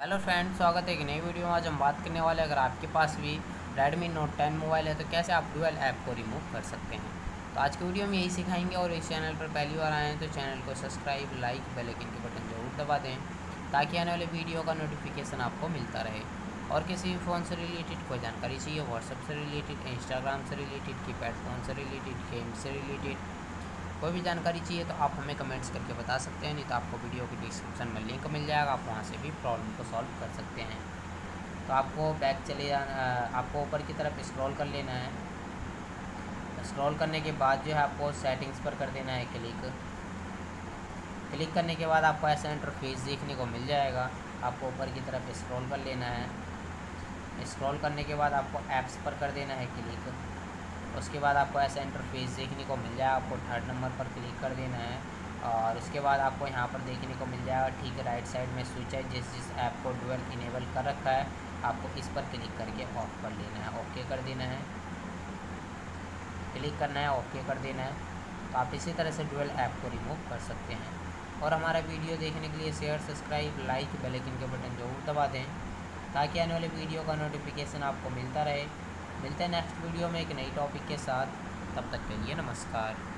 Hello friend स्वागत है एक नई वीडियो में। आज हम बात करने वाले अगर आपके पास भी Redmi Note 10 मोबाइल है तो कैसे आप डुअल ऐप को रिमूव कर सकते हैं? तो आज की वीडियो में यही सिखाएँगे और इस चैनल पर पहली बार आए हैं तो चैनल को सब्सक्राइब, लाइक, बेल आइकन के बटन ज़रूर दबा दें, ताकि आने वाले वीडियो का नोटिफिकेशन आपको मिलता रहे। और किसी भी फ़ोन से रिलेटेड कोई जानकारी चाहिए व्हाट्सअप से रिलेटेड इंस्टाग्राम से रिलेटेड की फ़ोन से रिलेटेड गेम से रिलेटेड कोई भी जानकारी चाहिए तो आप हमें कमेंट्स करके बता सकते हैं, नहीं तो आपको वीडियो के डिस्क्रिप्शन में लिंक मिल जाएगा, आप वहाँ से भी प्रॉब्लम को सॉल्व कर सकते हैं। तो आपको बैक चले जाना, आपको ऊपर की तरफ़ स्क्रॉल कर लेना है। स्क्रॉल करने के बाद जो है आपको सेटिंग्स पर कर देना है क्लिक। क्लिक करने के बाद आपको ऐसा इंटरफेस देखने को मिल जाएगा। आपको ऊपर की तरफ़ स्क्रॉल कर लेना है। स्क्रॉल करने के बाद आपको ऐप्स पर कर देना है क्लिक। उसके बाद आपको ऐसा इंटरफेस देखने को मिल जाएगा आपको थर्ड नंबर पर क्लिक कर देना है और उसके बाद आपको यहाँ पर देखने को मिल जाएगा, ठीक राइट साइड में स्विच है, जिस जिस ऐप को डुअल इनेबल कर रखा है, आपको इस पर क्लिक करके ऑफ़ कर लेना है ओके कर देना है। क्लिक करना है ओके कर देना है। तो आप इसी तरह से डुअल ऐप को रिमूव कर सकते हैं। और हमारा वीडियो देखने के लिए share subscribe like bell icon के बटन ज़रूर दबा दें, ताकि आने वाले वीडियो का नोटिफिकेशन आपको मिलता रहे। मिलते हैं नेक्स्ट वीडियो में एक नई टॉपिक के साथ। तब तक के लिए नमस्कार।